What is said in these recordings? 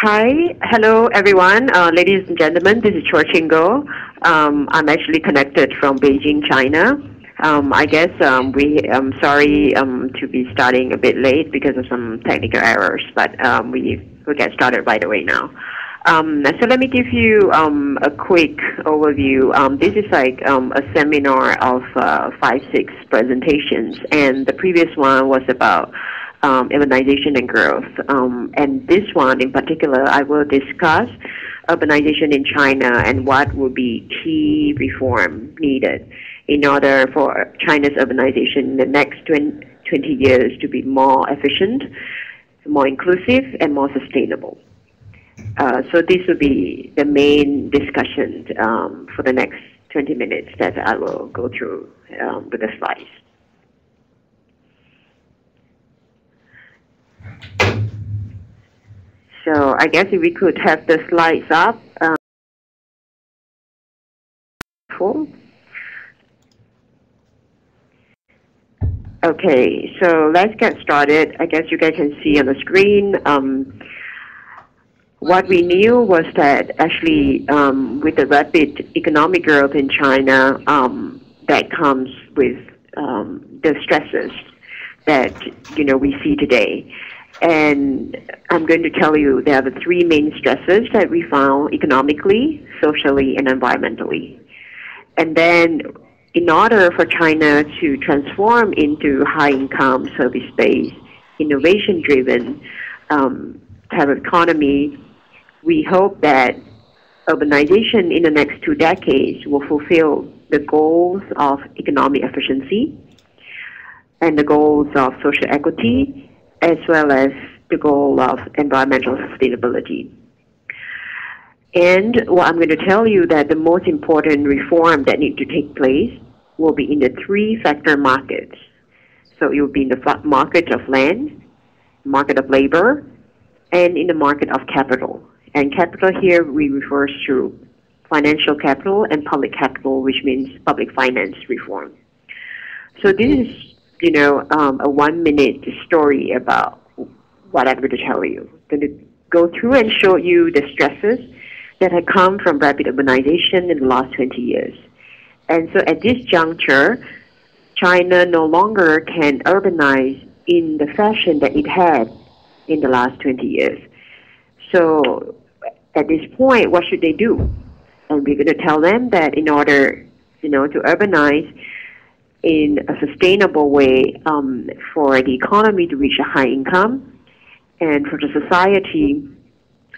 Hi, hello everyone, uh, ladies and gentlemen. This is Chor-Ching Goh. Um, I'm actually connected from Beijing, China. Um, I guess um, we. I'm sorry um, to be starting a bit late because of some technical errors, but um, we will get started right away now. Um, so let me give you a quick overview. This is like a seminar of uh, five, six presentations, and the previous one was about um, urbanization and growth. Um, and this one in particular, I will discuss urbanization in China and what will be key reform needed in order for China's urbanization in the next 20, 20 years to be more efficient, more inclusive, and more sustainable. Uh, so this will be the main discussion um, for the next 20 minutes that I will go through um, with the slides. So I guess if we could have the slides up. Um, Okay, so let's get started. I guess you guys can see on the screen. Um, what we knew was that actually um, with the rapid economic growth in China, um, that comes with um, the stresses that you know we see today. And I'm going to tell you there are the three main stresses that we found economically, socially, and environmentally. And then in order for China to transform into high-income, service-based, innovation-driven um, type of economy, we hope that urbanization in the next two decades will fulfill the goals of economic efficiency and the goals of social equity, as well as the goal of environmental sustainability. And what I'm going to tell you that the most important reform that need to take place will be in the three factor markets. So it will be in the market of land, market of labor, and in the market of capital. And capital here we refer to financial capital and public capital, which means public finance reform. So this is, you know, um, a one-minute story about what I'm going to tell you. I'm going to go through and show you the stresses that have come from rapid urbanization in the last 20 years. And so at this juncture, China no longer can urbanize in the fashion that it had in the last 20 years. So at this point, what should they do? And we're going to tell them that in order, you know, to urbanize in a sustainable way um, for the economy to reach a high income and for the society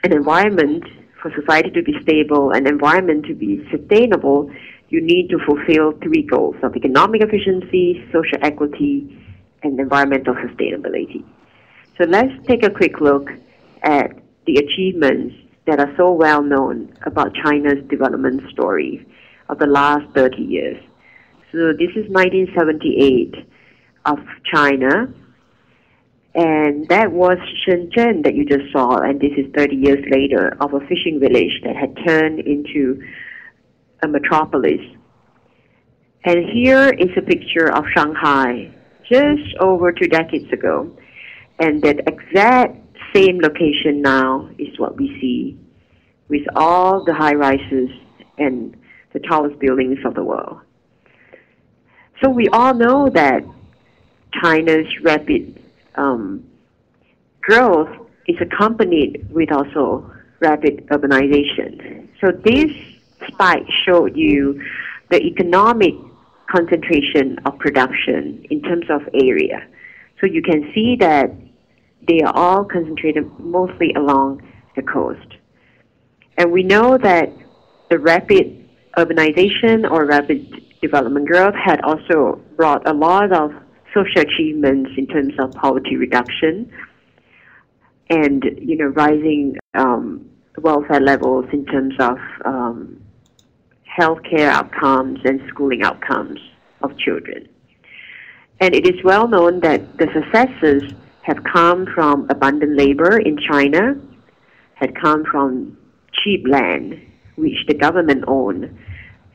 and environment, for society to be stable and environment to be sustainable, you need to fulfill three goals of economic efficiency, social equity, and environmental sustainability. So let's take a quick look at the achievements that are so well known about China's development story of the last 30 years. So this is 1978 of China, and that was Shenzhen that you just saw, and this is 30 years later of a fishing village that had turned into a metropolis. And here is a picture of Shanghai just over two decades ago. And that exact same location now is what we see with all the high rises and the tallest buildings of the world. So we all know that China's rapid um, growth is accompanied with also rapid urbanization. So this spike showed you the economic concentration of production in terms of area. So you can see that they are all concentrated mostly along the coast. And we know that the rapid urbanization or rapid development growth had also brought a lot of social achievements in terms of poverty reduction and you know rising um, welfare levels in terms of um, healthcare outcomes and schooling outcomes of children. And it is well known that the successes have come from abundant labor in China, had come from cheap land, which the government owned,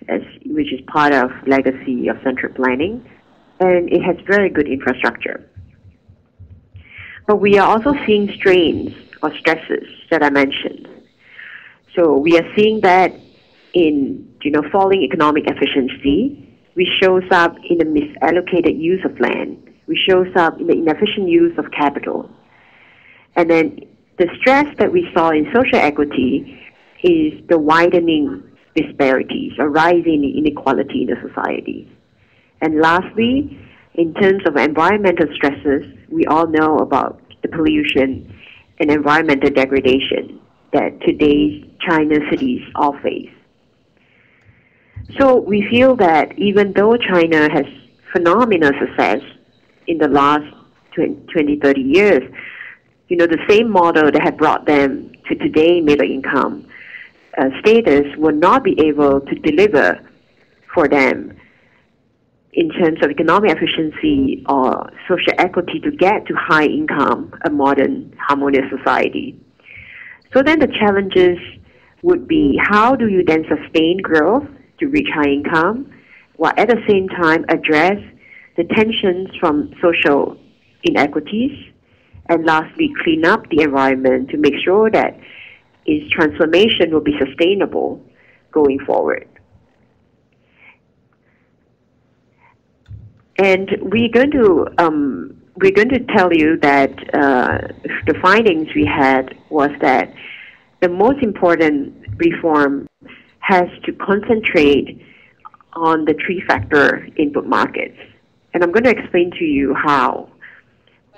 as, which is part of legacy of central planning, and it has very good infrastructure. But we are also seeing strains or stresses that I mentioned. So we are seeing that in you know falling economic efficiency, which shows up in the misallocated use of land, which shows up in the inefficient use of capital. And then the stress that we saw in social equity is the widening disparities or rising inequality in the society. And lastly, in terms of environmental stresses, we all know about the pollution and environmental degradation that today's China cities all face. So we feel that even though China has phenomenal success in the last 20, 30 years, you know, the same model that had brought them to today middle income uh, status will not be able to deliver for them in terms of economic efficiency or social equity to get to high income, a modern harmonious society. So then the challenges would be how do you then sustain growth to reach high income while at the same time address the tensions from social inequities and lastly clean up the environment to make sure that its transformation will be sustainable going forward. And we're going to um, we're going to tell you that uh, the findings we had was that the most important reform has to concentrate on the three factor input markets. And I'm going to explain to you how.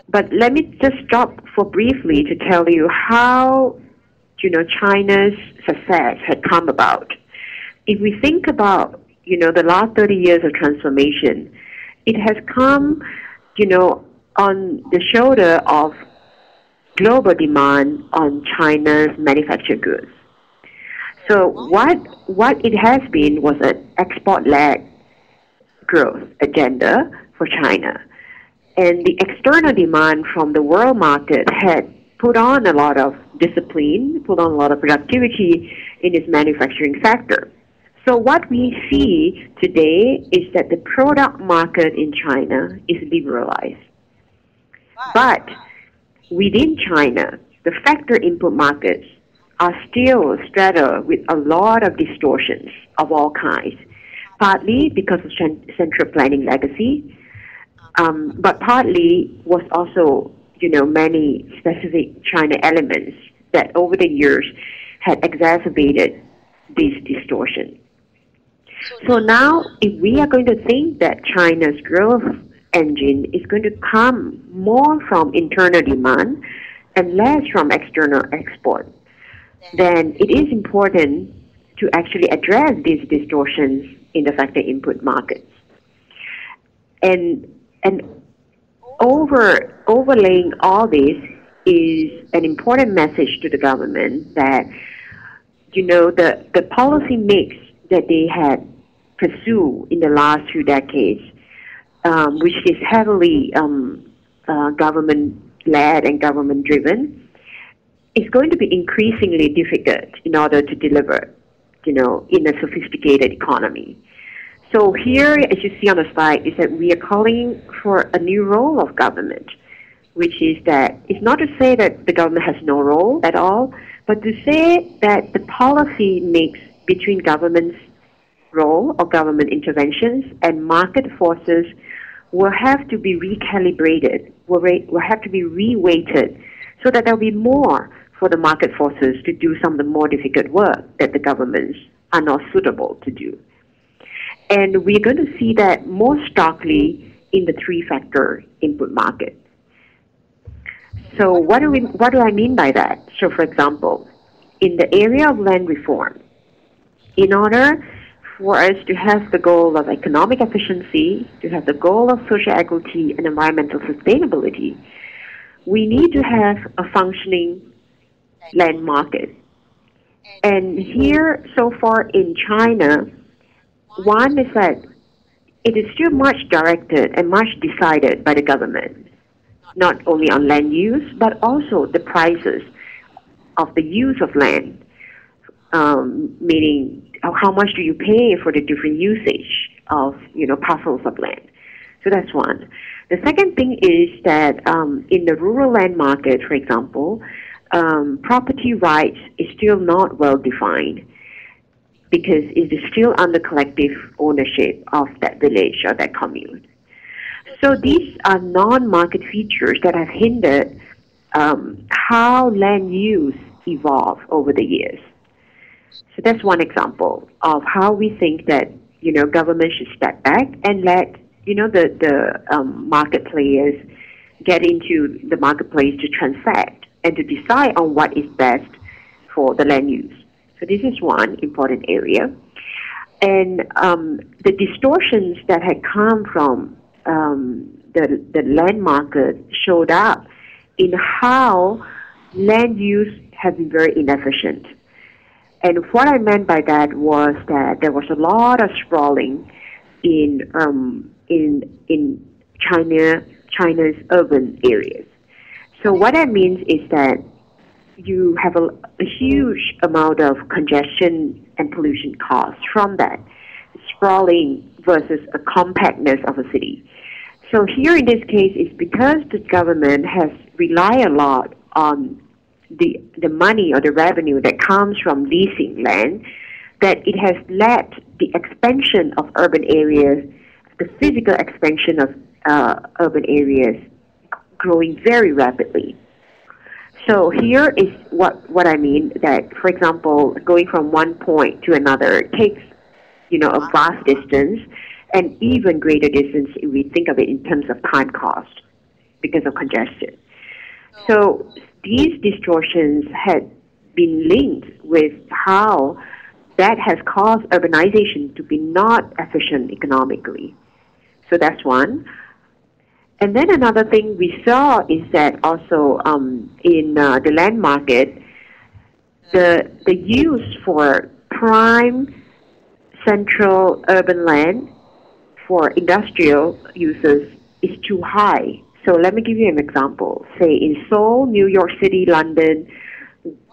But let me just stop for briefly to tell you how you know China's success had come about. If we think about you know the last 30 years of transformation, it has come you know on the shoulder of global demand on China's manufactured goods. So what what it has been was an export-led growth agenda for China. And the external demand from the world market had put on a lot of discipline, put on a lot of productivity in its manufacturing sector. So what we see today is that the product market in China is liberalized. But within China, the factor input markets are still straddled with a lot of distortions of all kinds, partly because of central planning legacy, um, but partly was also, you know, many specific China elements that over the years had exacerbated these distortions. So now, if we are going to think that China's growth engine is going to come more from internal demand and less from external export, then it is important to actually address these distortions in the factor input markets. And, and over, overlaying all this is an important message to the government that, you know, the, the policy mix that they had pursued in the last few decades, um, which is heavily um, uh, government-led and government-driven, is going to be increasingly difficult in order to deliver, you know, in a sophisticated economy. So here, as you see on the slide, is that we are calling for a new role of government, which is that it's not to say that the government has no role at all, but to say that the policy mix between government's role or government interventions and market forces will have to be recalibrated, will, will have to be reweighted so that there'll be more for the market forces to do some of the more difficult work that the governments are not suitable to do. And we're going to see that more starkly in the three factor input market. So what do, we, what do I mean by that? So for example, in the area of land reform, in order for us to have the goal of economic efficiency, to have the goal of social equity and environmental sustainability, we need to have a functioning land market. And here, so far in China, one is that it is still much directed and much decided by the government, not only on land use, but also the prices of the use of land, um, meaning how much do you pay for the different usage of you know parcels of land. So that's one. The second thing is that um, in the rural land market, for example, um, property rights is still not well defined because it is still under collective ownership of that village or that commune. So these are non-market features that have hindered um, how land use evolve over the years. So that's one example of how we think that you know government should step back and let you know the the um, market players get into the marketplace to transact and to decide on what is best for the land use. So this is one important area. And um, the distortions that had come from um, the, the land market showed up in how land use has been very inefficient. And what I meant by that was that there was a lot of sprawling in um, in in China China's urban areas. So what that means is that you have a, a huge amount of congestion and pollution costs from that sprawling versus a compactness of a city. So here in this case, it's because the government has relied a lot on the the money or the revenue that comes from leasing land, that it has led the expansion of urban areas, the physical expansion of uh, urban areas, growing very rapidly. So here is what, what I mean that, for example, going from one point to another takes, you know, a vast distance and even greater distance if we think of it in terms of time cost because of congestion. So these distortions had been linked with how that has caused urbanization to be not efficient economically. So that's one. And then another thing we saw is that also um, in uh, the land market, the the use for prime central urban land for industrial uses is too high. So let me give you an example. Say in Seoul, New York City, London,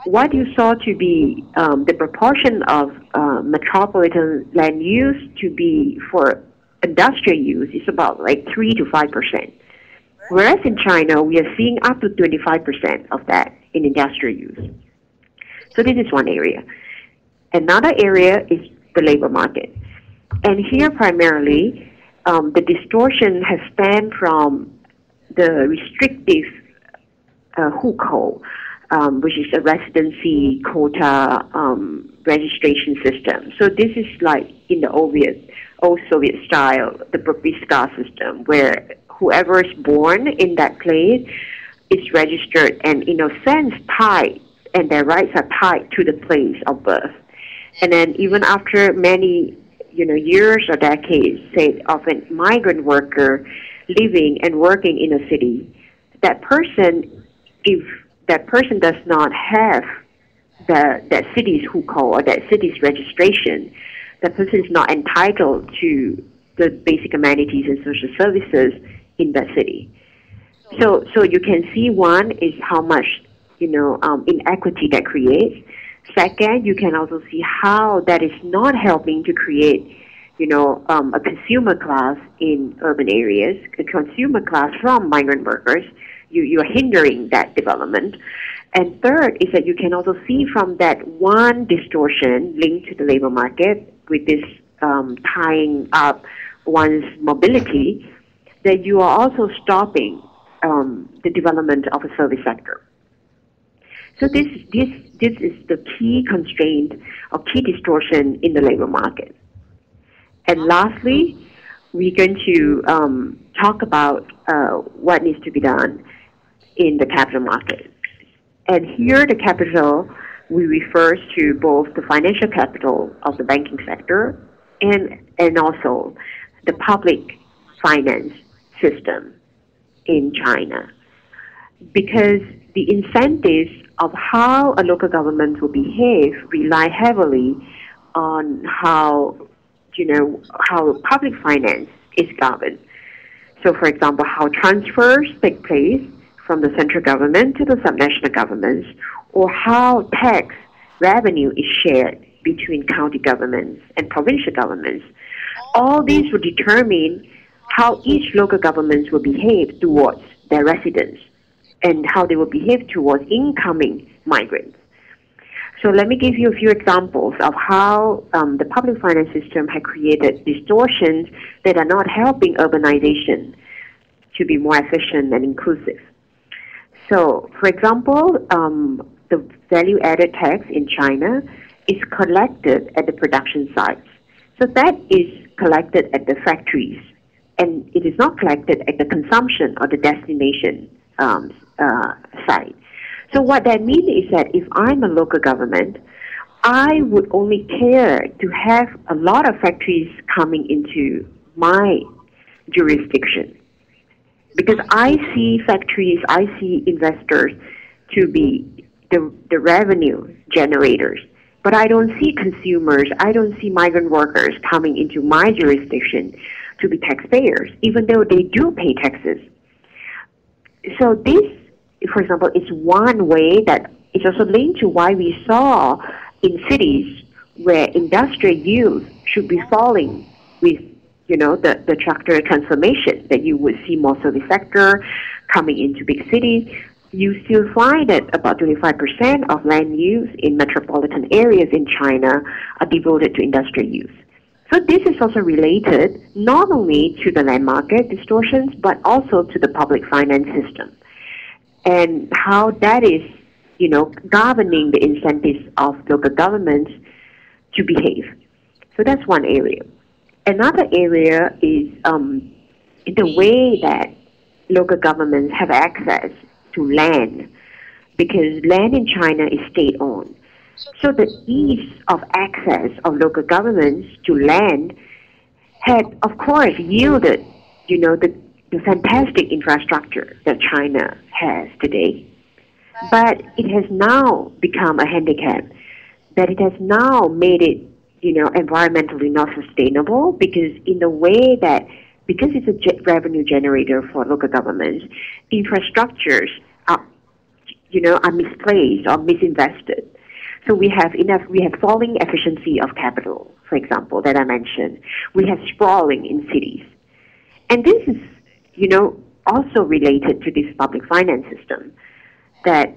what you saw to be um, the proportion of uh, metropolitan land use to be for industrial use is about like 3 to 5%. Whereas in China, we are seeing up to 25% of that in industrial use. So this is one area. Another area is the labor market. And here primarily, um, the distortion has stemmed from the restrictive uh, hukou, um, which is a residency quota um, registration system. So this is like in the old, old Soviet style, the Propiska system, where whoever is born in that place is registered and in a sense tied, and their rights are tied to the place of birth. And then even after many you know years or decades, say of a migrant worker living and working in a city, that person, if that person does not have the, that city's hukou or that city's registration, that person is not entitled to the basic amenities and social services in that city. So, so you can see one is how much you know um, inequity that creates. Second, you can also see how that is not helping to create you know, um, a consumer class in urban areas, a consumer class from migrant workers, you, you're hindering that development. And third is that you can also see from that one distortion linked to the labor market with this um, tying up one's mobility, that you are also stopping um, the development of a service sector. So this, this, this is the key constraint or key distortion in the labor market. And lastly, we're going to um, talk about uh, what needs to be done in the capital market. And here, the capital, we refer to both the financial capital of the banking sector and, and also the public finance system in China. Because the incentives of how a local government will behave rely heavily on how you know, how public finance is governed. So, for example, how transfers take place from the central government to the subnational governments, or how tax revenue is shared between county governments and provincial governments. All these will determine how each local government will behave towards their residents and how they will behave towards incoming migrants. So let me give you a few examples of how um, the public finance system has created distortions that are not helping urbanization to be more efficient and inclusive. So, for example, um, the value added tax in China is collected at the production sites. So that is collected at the factories, and it is not collected at the consumption or the destination um, uh, site. So what that means is that if I'm a local government, I would only care to have a lot of factories coming into my jurisdiction. Because I see factories, I see investors to be the, the revenue generators. But I don't see consumers, I don't see migrant workers coming into my jurisdiction to be taxpayers, even though they do pay taxes. So this for example, is one way that is also linked to why we saw in cities where industrial use should be falling with you know the, the tractor transformation that you would see more service sector coming into big cities you still find that about 25% of land use in metropolitan areas in China are devoted to industrial use. So this is also related not only to the land market distortions, but also to the public finance system and how that is, you know, governing the incentives of local governments to behave. So that's one area. Another area is um, the way that local governments have access to land, because land in China is state-owned. So the ease of access of local governments to land had, of course, yielded, you know, the the fantastic infrastructure that China has today. But it has now become a handicap that it has now made it, you know, environmentally not sustainable because in the way that because it's a revenue generator for local governments, infrastructures are, you know, are misplaced or misinvested. So we have enough, we have falling efficiency of capital, for example, that I mentioned. We have sprawling in cities. And this is you know, also related to this public finance system, that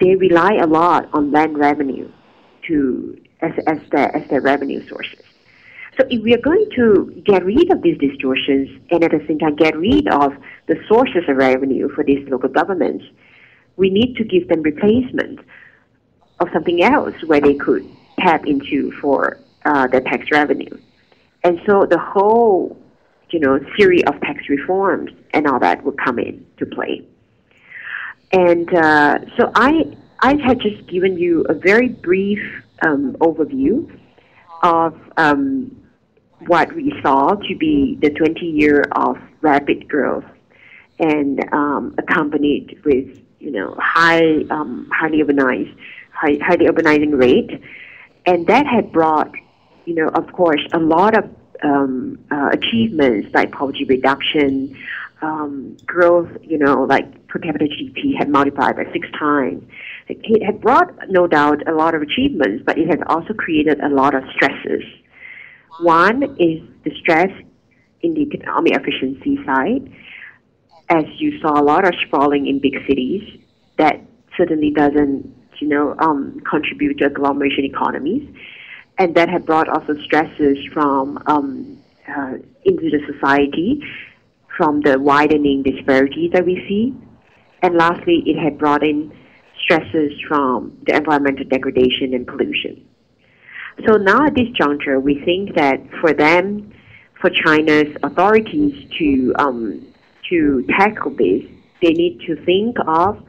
they rely a lot on land revenue to as, as their as their revenue sources. So if we are going to get rid of these distortions and at the same time get rid of the sources of revenue for these local governments, we need to give them replacement of something else where they could tap into for uh, the tax revenue. And so the whole you know, series of tax reforms and all that would come into play. And uh, so I, I had just given you a very brief um, overview of um, what we saw to be the 20 year of rapid growth and um, accompanied with, you know, high, um, highly urbanized, high, highly urbanizing rate. And that had brought, you know, of course, a lot of um, uh, achievements like poverty reduction, um, growth, you know, like per capita GDP had multiplied by six times. It had brought, no doubt, a lot of achievements, but it has also created a lot of stresses. One is the stress in the economic efficiency side. As you saw a lot of sprawling in big cities, that certainly doesn't, you know, um, contribute to agglomeration economies and that had brought also stresses from um, uh, into the society from the widening disparities that we see. And lastly, it had brought in stresses from the environmental degradation and pollution. So now at this juncture, we think that for them, for China's authorities to um, to tackle this, they need to think of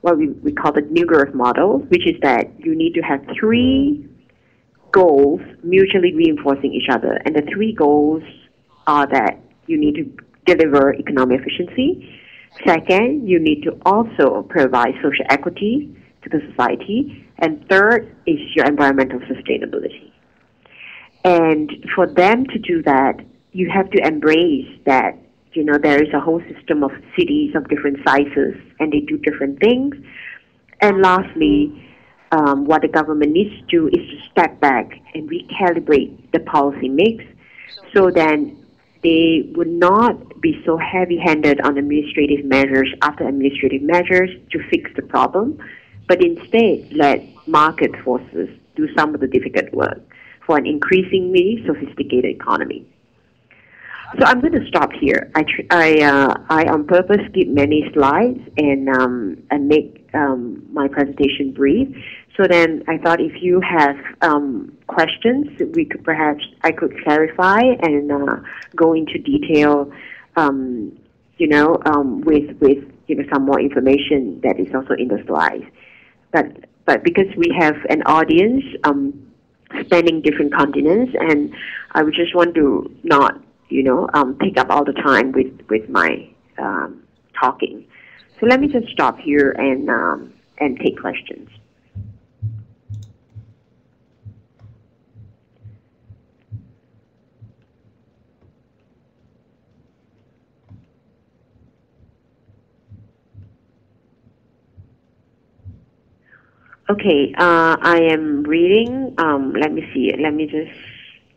what we, we call the new growth model, which is that you need to have three goals mutually reinforcing each other. And the three goals are that you need to deliver economic efficiency. Second, you need to also provide social equity to the society. And third is your environmental sustainability. And for them to do that, you have to embrace that, you know, there is a whole system of cities of different sizes and they do different things. And lastly, um, what the government needs to do is to step back and recalibrate the policy mix so then they would not be so heavy-handed on administrative measures after administrative measures to fix the problem, but instead let market forces do some of the difficult work for an increasingly sophisticated economy. So I'm going to stop here. I, tr- I, uh, I on purpose skip many slides and, um, and make um, my presentation brief. So then I thought if you have um, questions, we could perhaps I could clarify and uh, go into detail, um, you know, um, with with you know some more information that is also in the slides. But but because we have an audience um, spanning different continents, and I would just want to not you know um, take up all the time with with my um, talking. So let me just stop here and um, and take questions. Okay, uh, I am reading. Um, let me see. Let me just.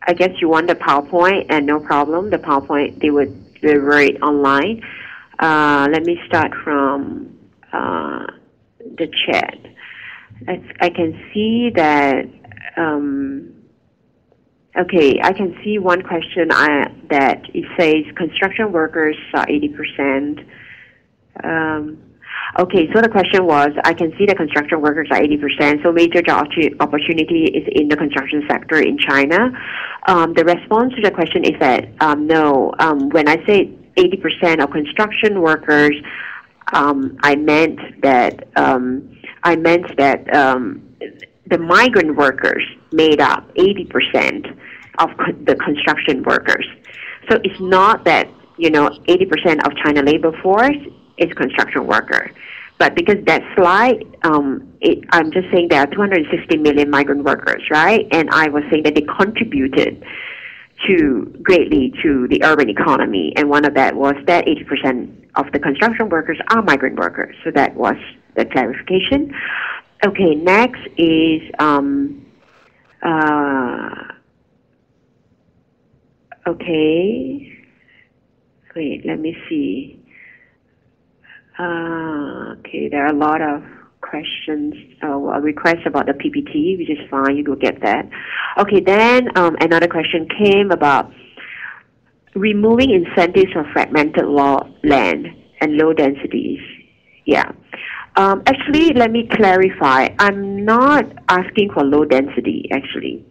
I guess you want the PowerPoint, and no problem. The PowerPoint they would deliver it online. Uh, let me start from uh, the chat. I, I can see that. Um, okay, I can see one question I, uh, that it says construction workers are eighty percent. Um, Okay, so the question was, I can see the construction workers are 80%, so major job opportunity is in the construction sector in China. Um, the response to the question is that um, no. Um, when I say 80% of construction workers, um, I meant that um, I meant that um, the migrant workers made up 80% of co the construction workers. So it's not that you know 80% of China labor force is construction worker. But because that slide, um, it, I'm just saying there are 260 million migrant workers, right? And I was saying that they contributed to greatly to the urban economy, and one of that was that 80% of the construction workers are migrant workers. So that was the clarification. Okay, next is um, uh, okay. Wait, let me see. Uh, okay, there are a lot of questions, uh, requests about the PPT, which is fine. You will get that. Okay, then um, another question came about removing incentives for fragmented law land and low densities. Yeah. Um, actually, let me clarify. I'm not asking for low density, actually.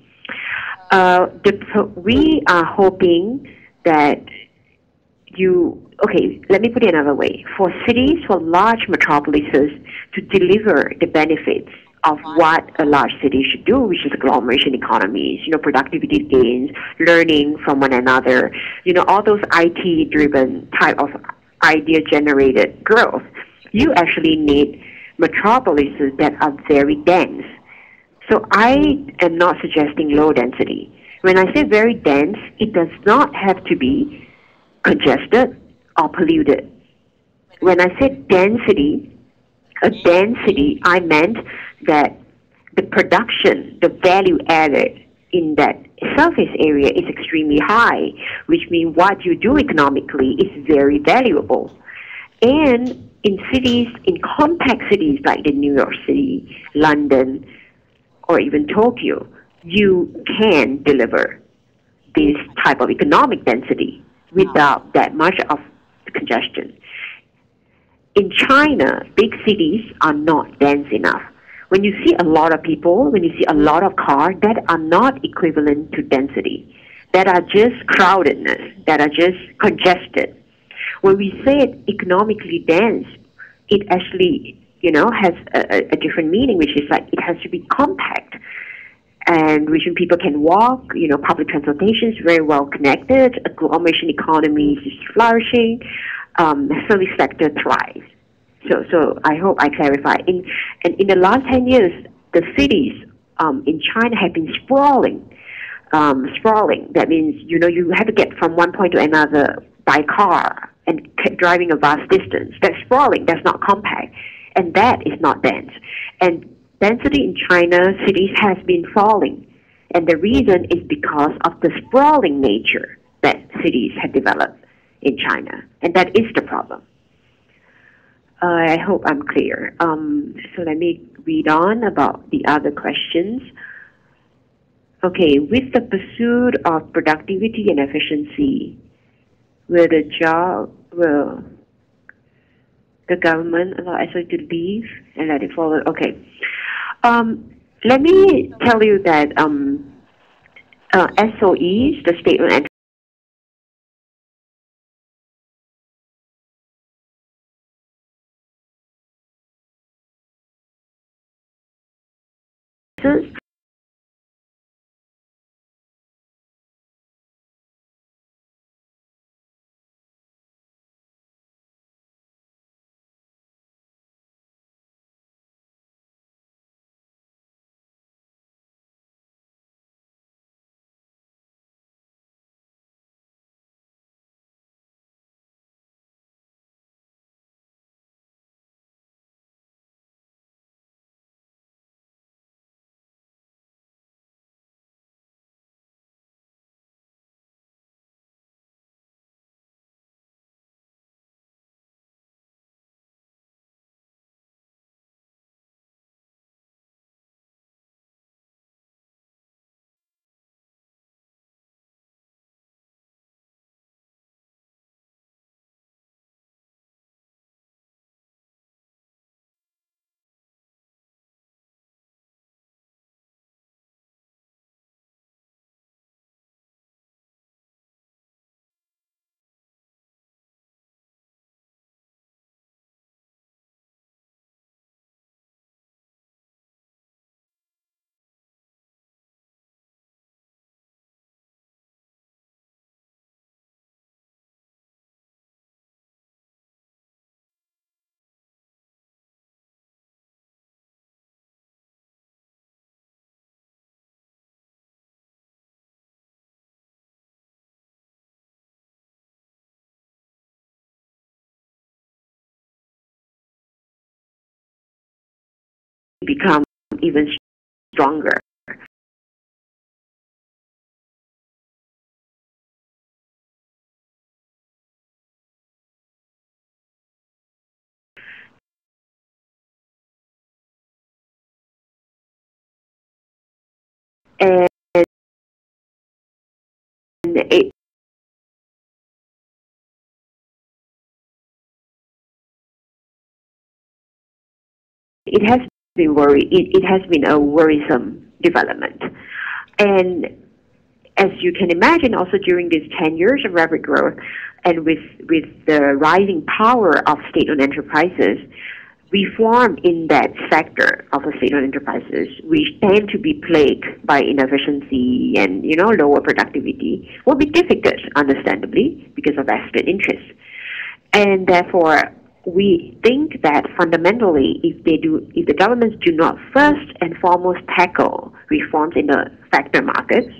Uh, the, we are hoping that you okay, let me put it another way. For cities, for large metropolises to deliver the benefits of what a large city should do, which is agglomeration economies, you know, productivity gains, learning from one another, you know, all those IT driven type of idea generated growth, you actually need metropolises that are very dense. So I am not suggesting low density. When I say very dense, it does not have to be congested or polluted. When I said density, a density, I meant that the production, the value added in that surface area is extremely high, which means what you do economically is very valuable. And in cities, in compact cities like the New York City, London, or even Tokyo, you can deliver this type of economic density without that much of congestion. In China, big cities are not dense enough. When you see a lot of people, when you see a lot of cars, that are not equivalent to density, that are just crowdedness, that are just congested. When we say it economically dense, it actually, you know, has a, a different meaning, which is like it has to be compact and region people can walk. You know, public transportation is very well connected. Agglomeration economy is flourishing. Um, service sector thrives. So, so I hope I clarify. In and in the last ten years, the cities um, in China have been sprawling. Um, sprawling. That means you know you have to get from one point to another by car and driving a vast distance. That's sprawling. That's not compact, and that is not dense. And density in China cities has been falling. And the reason is because of the sprawling nature that cities have developed in China, and that is the problem. Uh, I hope I'm clear. Um, so let me read on about the other questions. Okay, with the pursuit of productivity and efficiency, will the job will the government allow SOE to leave and let it follow? Okay. Um, let me tell you that um, uh, SOEs, the state-owned become even stronger. And it it has been worry it, it has been a worrisome development. And as you can imagine, also during these 10 years of rapid growth and with, with the rising power of state-owned enterprises, reform in that sector of the state-owned enterprises, which tend to be plagued by inefficiency and, you know, lower productivity, will be difficult, understandably, because of vested interests. And therefore, we think that fundamentally, if they do, if the governments do not first and foremost tackle reforms in the factor markets,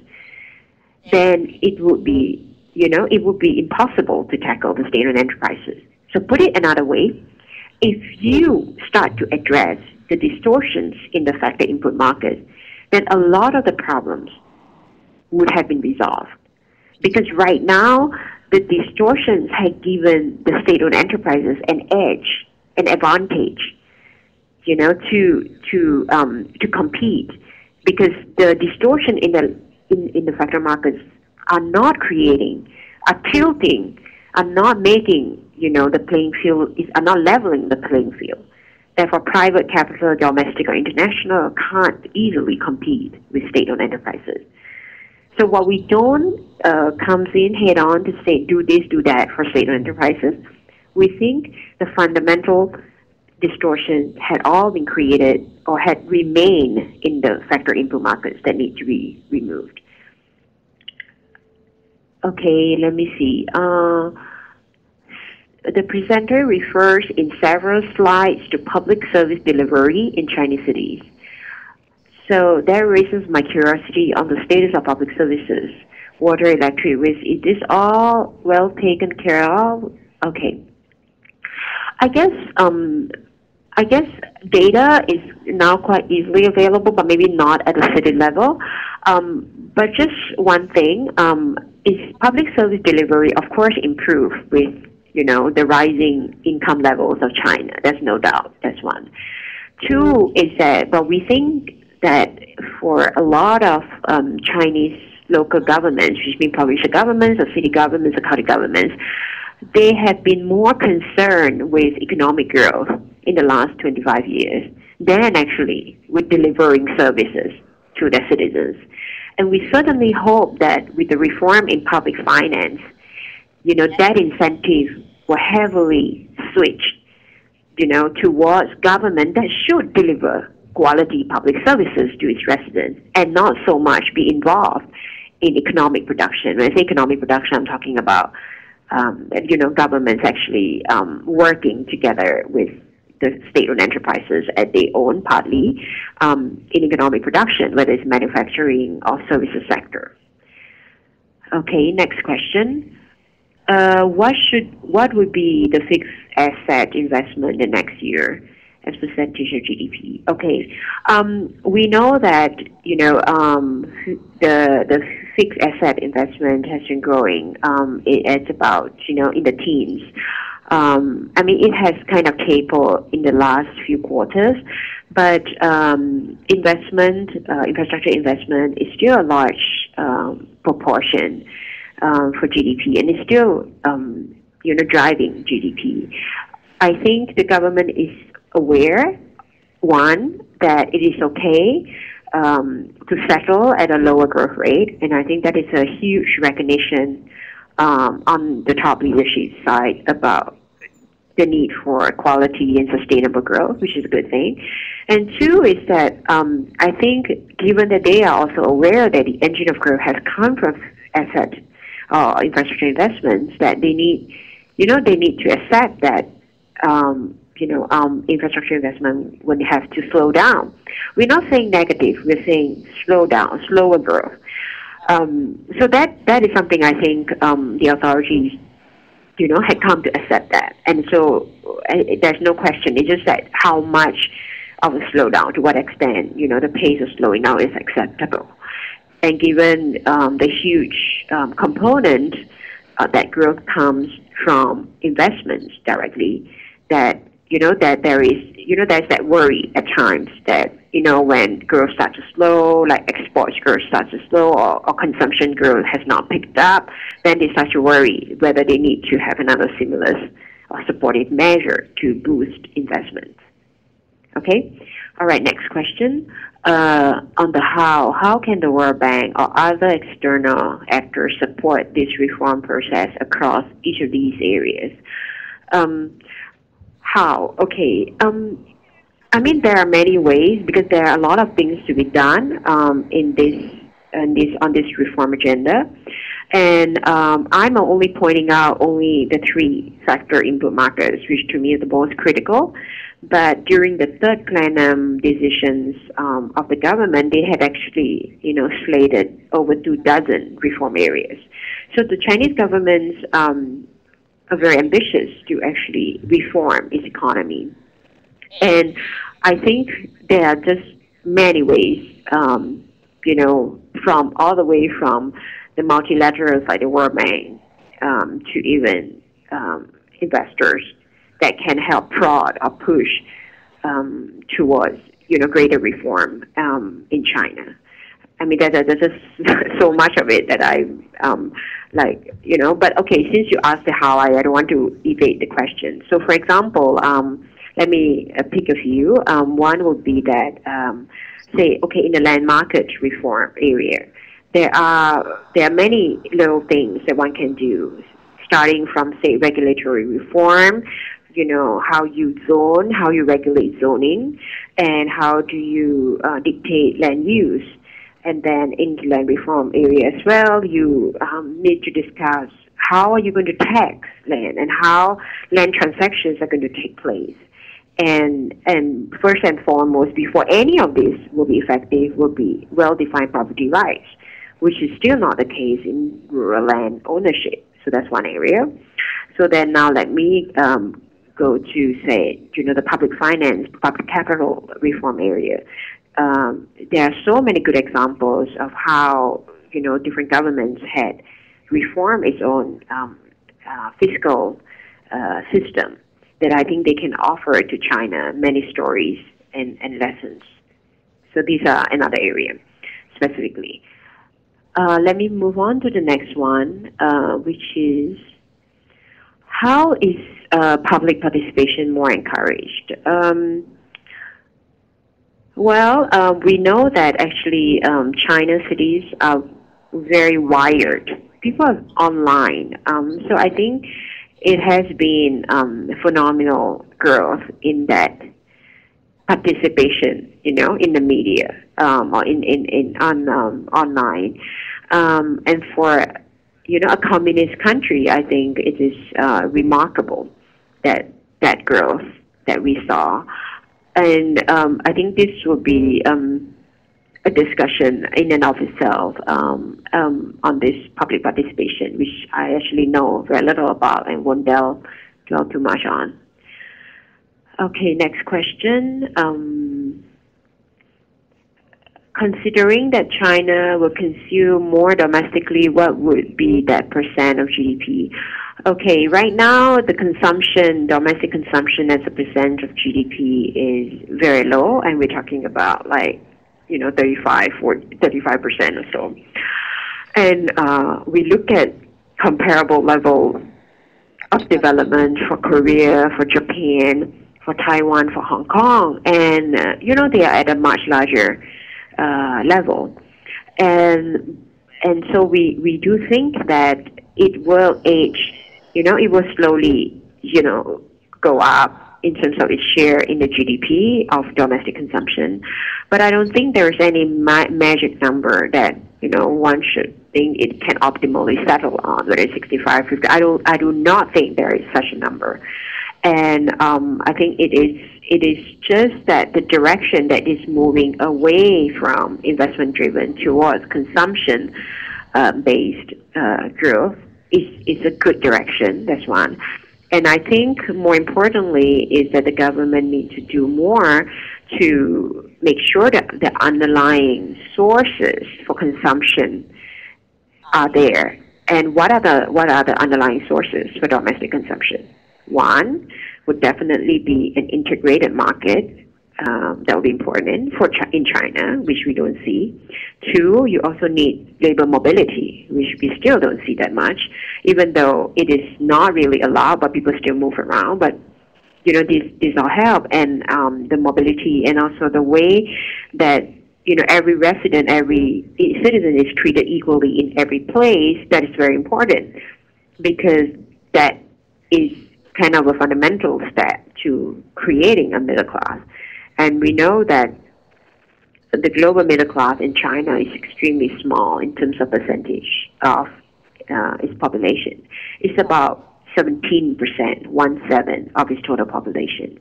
then it would be, you know, it would be impossible to tackle the state-owned enterprises. So put it another way, if you start to address the distortions in the factor input market, then a lot of the problems would have been resolved. Because right now, the distortions had given the state-owned enterprises an edge, an advantage, you know, to to um, to compete, because the distortion in the in, in the factor markets are not creating, are tilting, are not making, you know, the playing field is are not leveling the playing field. Therefore, private capital, domestic or international, can't easily compete with state-owned enterprises. So what we don't uh, comes in head on to say do this, do that for state enterprises. We think the fundamental distortions had all been created or had remained in the factor input markets that need to be removed. Okay, let me see. Uh, the presenter refers in several slides to public service delivery in Chinese cities. So that raises my curiosity on the status of public services, water, electric, waste. Is this all well taken care of? Okay. I guess um, I guess data is now quite easily available, but maybe not at the city level. Um, but just one thing, um, is public service delivery, of course, improved with you know the rising income levels of China. There's no doubt. That's one. Two is that, but we think that for a lot of um, Chinese local governments, which mean provincial governments or city governments or county governments, they have been more concerned with economic growth in the last 25 years than actually with delivering services to their citizens. And we certainly hope that with the reform in public finance, you know, that incentive will heavily switch, you know, towards government that should deliver quality public services to its residents and not so much be involved in economic production. When I say economic production, I'm talking about um, you know governments actually um, working together with the state-owned enterprises that they own partly um, in economic production, whether it's manufacturing or services sector. Okay, next question. Uh, what should what would be the fixed asset investment in the next year? As percentage of GDP. Okay, um, we know that you know um, the the fixed asset investment has been growing. Um, it, it's about you know in the teens. Um, I mean, it has kind of tapered in the last few quarters, but um, investment, uh, infrastructure investment, is still a large um, proportion um, for GDP, and it's still um, you know driving GDP. I think the government is aware, one, that it is okay um, to settle at a lower growth rate, and I think that is a huge recognition um, on the top leadership side about the need for quality and sustainable growth, which is a good thing. And two is that um, I think, given that they are also aware that the engine of growth has come from asset uh, infrastructure investments, that they need, you know, they need to accept that um, you know, um, infrastructure investment would have to slow down. We're not saying negative. We're saying slow down, slower growth. Um, so that that is something I think um, the authorities, you know, had come to accept that. And so uh, there's no question. It's just that how much of a slowdown, to what extent, you know, the pace of slowing down is acceptable. And given um, the huge um, component uh, that growth comes from investments directly, that you know, that there is, you know, there's that worry at times that, you know, when growth starts to slow, like exports growth starts to slow or, or consumption growth has not picked up, then they start to worry whether they need to have another stimulus or supportive measure to boost investment. Okay? All right, next question. Uh, on the how, how can the World Bank or other external actors support this reform process across each of these areas? Um, how? Okay. Um, I mean, there are many ways because there are a lot of things to be done um, in this in this on this reform agenda, and um, I'm only pointing out only the three sector input markets, which to me is the most critical. But during the third plenum decisions um, of the government, they had actually, you know, slated over two dozen reform areas. So the Chinese government's um, are very ambitious to actually reform its economy. And I think there are just many ways, um, you know, from all the way from the multilaterals like the World Bank um, to even um, investors that can help prod or push um, towards, you know, greater reform um, in China. I mean, there's, there's just so much of it that I um, like, you know. But okay, since you asked the how, I, I don't want to evade the question. So, for example, um, let me uh, pick a few. Um, one would be that, um, say, okay, in the land market reform area, there are there are many little things that one can do, starting from say regulatory reform you know, how you zone, how you regulate zoning, and how do you uh, dictate land use and then in the land reform area as well, you um, need to discuss how are you going to tax land and how land transactions are going to take place. And, and first and foremost, before any of this will be effective, will be well-defined property rights, which is still not the case in rural land ownership. So that's one area. So then now let me um, go to say, you know, the public finance, public capital reform area um, there are so many good examples of how you know different governments had reform its own um, uh, fiscal uh, system, that I think they can offer to China many stories and, and lessons. So these are another area specifically. Uh, let me move on to the next one, uh, which is how is uh, public participation more encouraged? Um, well, uh, we know that actually um, China cities are very wired. People are online. Um, so I think it has been um, phenomenal growth in that participation, you know, in the media um, or in, in, in on um, online. Um, and for you know a communist country, I think it is uh, remarkable that that growth that we saw. And um, I think this will be um, a discussion in and of itself um, um, on this public participation, which I actually know very little about and won't delve, too much on. Okay, next question. Considering that China will consume more domestically, what would be that percent of GDP? Okay, right now the consumption, domestic consumption as a percent of GDP is very low, and we're talking about like, you know, 35, 40, 35% or so. And uh, we look at comparable level of development for Korea, for Japan, for Taiwan, for Hong Kong, and uh, you know they are at a much larger uh, level, and and so we we do think that it will age you know, it will slowly, you know, go up in terms of its share in the GDP of domestic consumption. But I don't think there's any ma- magic number that, you know, one should think it can optimally settle on, whether it's 65, 50. I don't, I do not think there is such a number. And um, I think it is it is just that the direction that is moving away from investment driven towards consumption uh, based uh, growth is, is a good direction. That's one. And I think more importantly is that the government needs to do more to make sure that the underlying sources for consumption are there. And what are the what are the underlying sources for domestic consumption? One would definitely be an integrated market um, that would be important for Ch- in China, which we don't see. Two, you also need labor mobility, which we still don't see that much, even though it is not really allowed, but people still move around. But you know, these these all help, and um, the mobility, and also the way that you know every resident, every citizen is treated equally in every place. That is very important because that is kind of a fundamental step to creating a middle class. And we know that the global middle class in China is extremely small in terms of percentage of uh, its population. It's about 17%, one seven of its total population.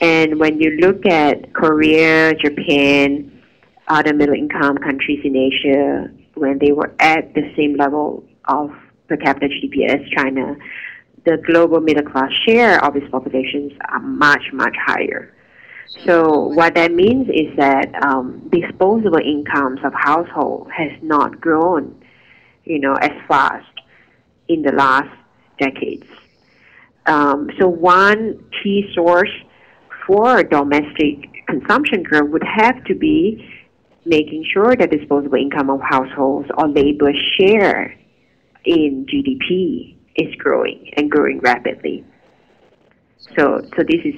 And when you look at Korea, Japan, other middle income countries in Asia, when they were at the same level of per capita GDP as China, the global middle class share of its populations are much, much higher. So what that means is that um, disposable incomes of household has not grown, you know, as fast in the last decades. Um, so one key source for domestic consumption growth would have to be making sure that disposable income of households or labor share in GDP is growing and growing rapidly. So, so this is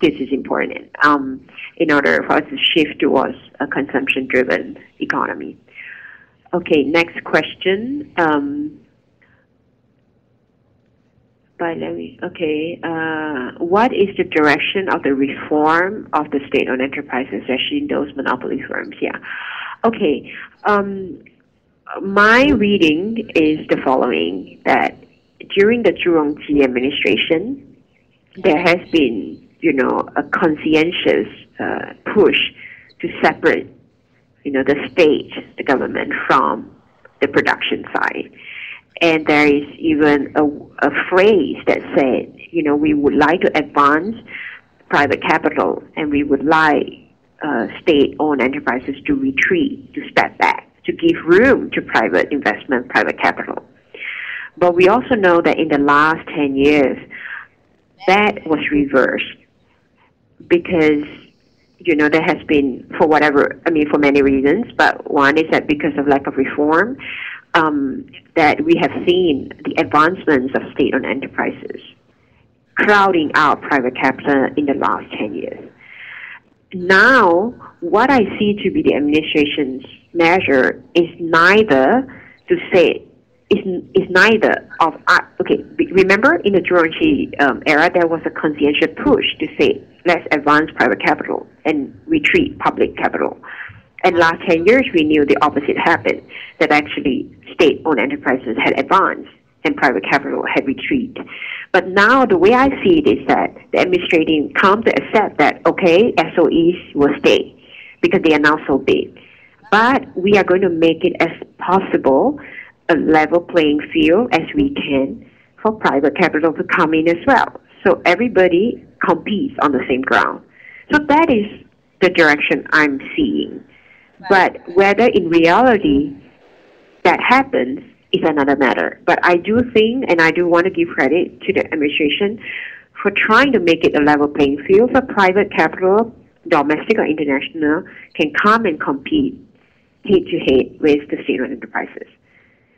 this is important um, in order for us to shift towards a consumption-driven economy. Okay, next question. Um, by me. okay, uh, what is the direction of the reform of the state-owned enterprises, especially those monopoly firms? Yeah. Okay. Um, my reading is the following: that during the Zhu Rongji administration, there has been you know, a conscientious uh, push to separate, you know, the state, the government from the production side. And there is even a, a phrase that said, you know, we would like to advance private capital and we would like uh, state-owned enterprises to retreat, to step back, to give room to private investment, private capital. But we also know that in the last 10 years, that was reversed because, you know, there has been, for whatever, I mean, for many reasons, but one is that because of lack of reform, um, that we have seen the advancements of state-owned enterprises crowding out private capital in the last 10 years. Now, what I see to be the administration's measure is neither to say is, is neither of uh, okay. Remember, in the Zhu um, era, there was a conscientious push to say let's advance private capital and retreat public capital. And last ten years, we knew the opposite happened. That actually state-owned enterprises had advanced and private capital had retreated. But now the way I see it is that the administrating come to accept that okay, SOEs will stay because they are now so big. But we are going to make it as possible a level playing field as we can for private capital to come in as well. So everybody competes on the same ground. So that is the direction I'm seeing. But whether in reality that happens is another matter. But I do think, and I do want to give credit to the administration for trying to make it a level playing field for private capital, domestic or international, can come and compete head to head with the state-owned enterprises.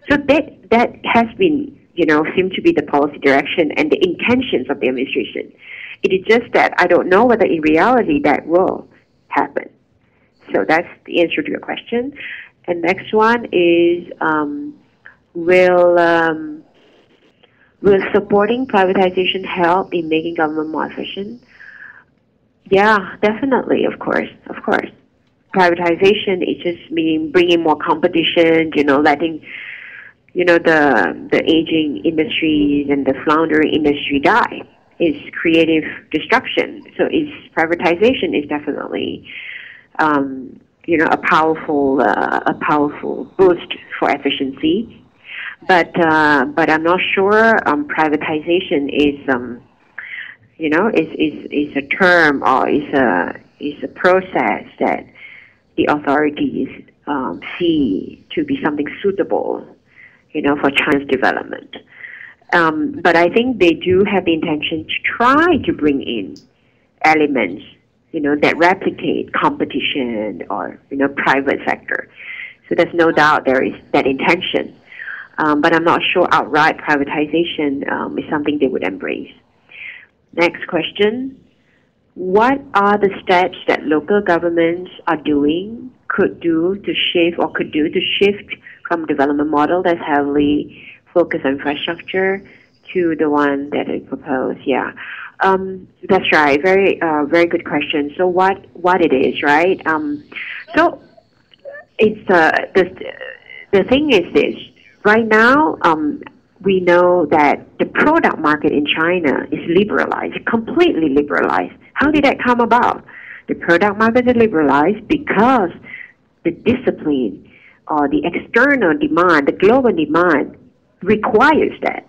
So that that has been, you know, seemed to be the policy direction and the intentions of the administration. It is just that I don't know whether in reality that will happen. So that's the answer to your question. And next one is um, will um, will supporting privatization help in making government more efficient? Yeah, definitely. Of course, of course. Privatization is just meaning bringing more competition. You know, letting you know the the aging industries and the floundering industry die. Is creative destruction. So, is privatization is definitely um, you know a powerful uh, a powerful boost for efficiency but uh, but I'm not sure um, privatization is um, you know is, is is a term or is a is a process that the authorities um, see to be something suitable you know for China's development. Um, but I think they do have the intention to try to bring in elements you know that replicate competition or you know private sector. So there's no doubt there is that intention. Um, but I'm not sure outright privatization um, is something they would embrace. Next question. What are the steps that local governments are doing, could do to shift or could do to shift from development model that's heavily focused on infrastructure to the one that I propose? Yeah. Um, that's right. Very, uh, very good question. So what, what it is, right? Um, so it's uh, the the thing is this: Right now, um, we know that the product market in China is liberalized, completely liberalized. How did that come about? The product market is liberalized because the discipline or the external demand, the global demand requires that.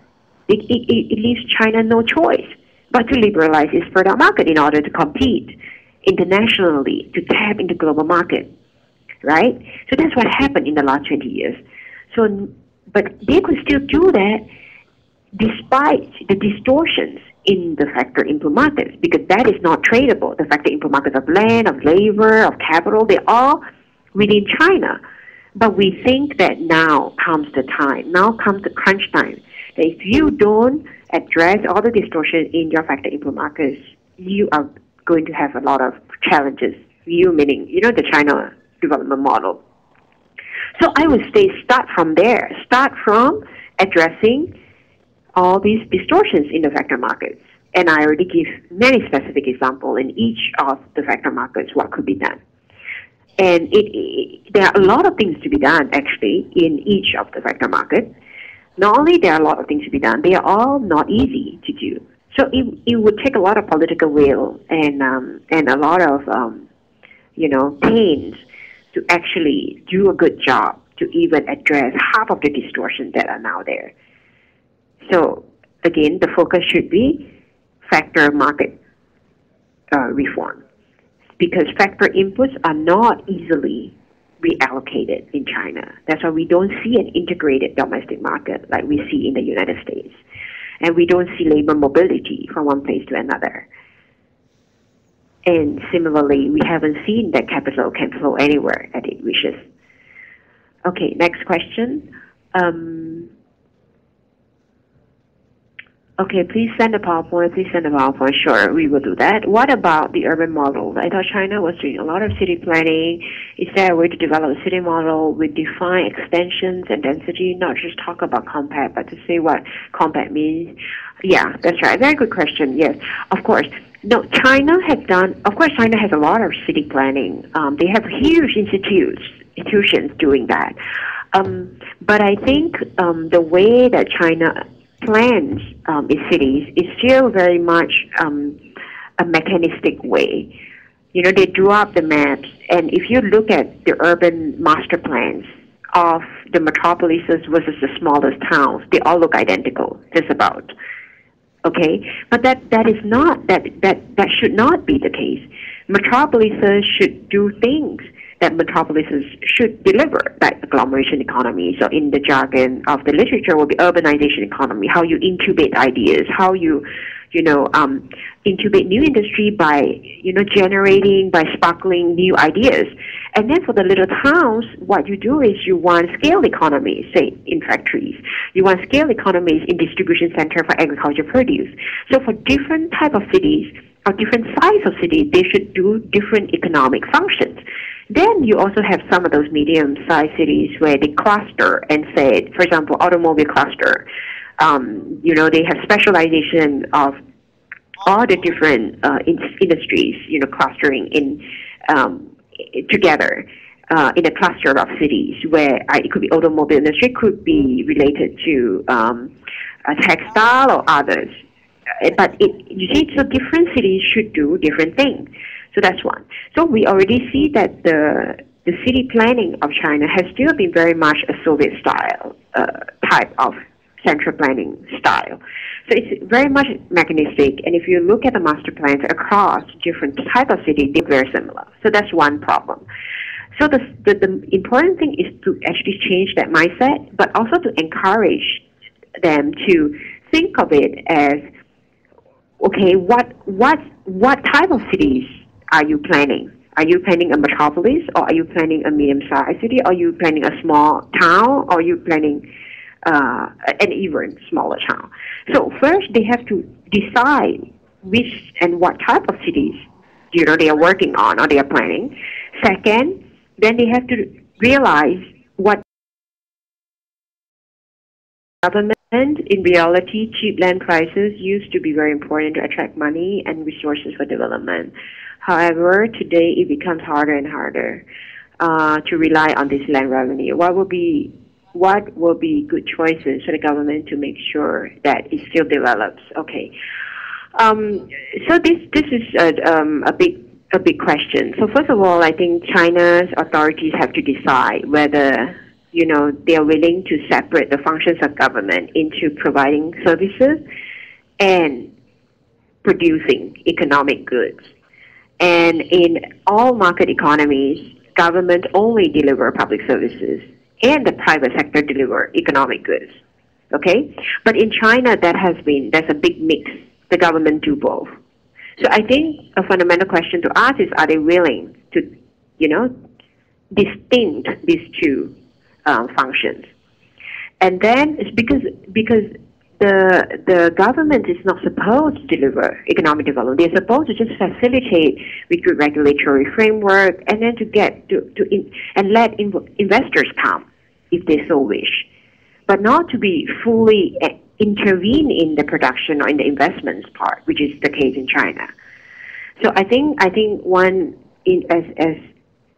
It, it, it leaves China no choice but to liberalize its product market in order to compete internationally, to tap into global market, right? So that's what happened in the last 20 years. So but they could still do that despite the distortions in the factor input markets because that is not tradable. The factor input markets of land, of labor, of capital, they're all within China. But we think that now comes the time, now comes the crunch time, that if you don't address all the distortion in your factor input markets, you are going to have a lot of challenges. You meaning, you know, the China development model. So I would say start from there. Start from addressing all these distortions in the factor markets. And I already give many specific examples in each of the factor markets what could be done. And it, it, there are a lot of things to be done actually in each of the factor markets. Not only there are a lot of things to be done, they are all not easy to do. So it, it would take a lot of political will and um, and a lot of um, you know pains to actually do a good job to even address half of the distortions that are now there. So again, the focus should be factor market uh, reform because factor inputs are not easily reallocated in China. That's why we don't see an integrated domestic market like we see in the United States. And we don't see labor mobility from one place to another. And similarly, we haven't seen that capital can flow anywhere that it wishes. Okay, next question. Um, Okay, please send a PowerPoint. Please send a PowerPoint. Sure, we will do that. What about the urban model? I thought China was doing a lot of city planning. Is there a way to develop a city model with defined extensions and density, not just talk about compact, but to say what compact means? Yeah, that's right. Very good question. Yes, of course. No, China has done, of course, China has a lot of city planning. Um, they have huge institutes, institutions doing that. Um, but I think um, the way that China plans um, in cities is still very much um, a mechanistic way. You know, they drew up the maps, and if you look at the urban master plans of the metropolises versus the smallest towns, they all look identical, just about. Okay, but that that is not that that that should not be the case. Metropolises should do things that metropolises should deliver, that agglomeration economy. So in the jargon of the literature will be urbanization economy, how you incubate ideas, how you, you know, um, incubate new industry by, you know, generating, by sparkling new ideas. And then for the little towns, what you do is you want scale economies, say in factories. You want scale economies in distribution center for agriculture produce. So for different type of cities, or different size of cities, they should do different economic functions. Then you also have some of those medium-sized cities where they cluster and say, for example, automobile cluster. Um, you know, they have specialization of all the different uh, in industries, you know, clustering in um, together uh, in a cluster of cities where uh, it could be automobile industry, could be related to um, textile or others. Uh, but it, you see, so different cities should do different things. So that's one. So we already see that the the city planning of China has still been very much a Soviet style uh, type of central planning style. So it's very much mechanistic, and if you look at the master plans across different type of cities, they're very similar. So that's one problem. So the, the, the important thing is to actually change that mindset, but also to encourage them to think of it as, okay, what, what, what type of cities are you planning? Are you planning a metropolis or are you planning a medium-sized city? Are you planning a small town or are you planning uh, an even smaller town? So first they have to decide which and what type of cities you know they are working on or they are planning. Second, then they have to realize what government in reality cheap land prices used to be very important to attract money and resources for development. However, today it becomes harder and harder uh, to rely on this land revenue. What will be what will be good choices for the government to make sure that it still develops? Okay. Um, so this this is a, um, a big a big question. So first of all, I think China's authorities have to decide whether you know they are willing to separate the functions of government into providing services and producing economic goods. And in all market economies, government only deliver public services and the private sector deliver economic goods. Okay? But in China, that has been, there's a big mix. The government do both. So I think a fundamental question to ask is, are they willing to, you know, distinct these two um, functions? And then it's because, because the the government is not supposed to deliver economic development. They're supposed to just facilitate with good regulatory framework, and then to get to, to in, and let in, investors come if they so wish, but not to be fully uh, intervene in the production or in the investments part, which is the case in China. So I think I think one in, as as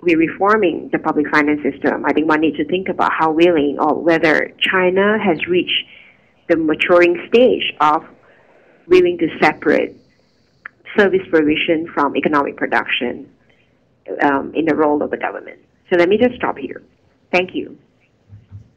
we're reforming the public finance system, I think one needs to think about how willing or whether China has reached the maturing stage of willing to separate service provision from economic production um, in the role of the government. So let me just stop here. Thank you.